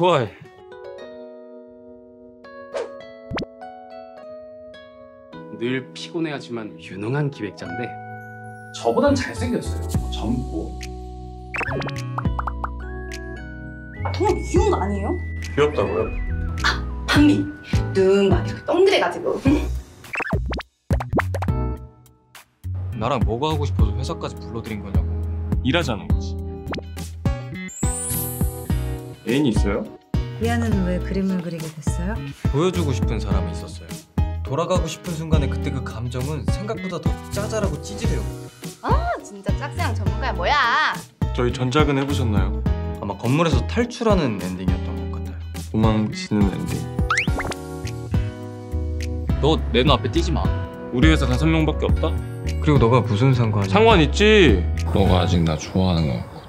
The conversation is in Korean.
좋아해. 늘 피곤해하지만 유능한 기획자인데 저보단 잘생겼어요. 젊고 정말 미운 거 아니에요? 귀엽다고요? 반미 눈막 이렇게 동그래가지고 나랑 뭐가 하고 싶어서 회사까지 불러들인 거냐고. 일하자는 거지. 애인이 있어요? 리아는 왜 그림을 그리게 됐어요? 보여주고 싶은 사람이 있었어요. 돌아가고 싶은 순간에 그때 그 감정은 생각보다 더 짜잘하고 찌질해요. 진짜 짝사랑 전문가야 뭐야 저희 전작은 해보셨나요? 아마 건물에서 탈출하는 엔딩이었던 것 같아요. 도망치는 엔딩. 너 내 눈앞에 띄지 마. 우리 회사 다섯 명밖에 없다? 그리고 너가 무슨 상관이야? 상관 있지. 너가 아직 나 좋아하는 거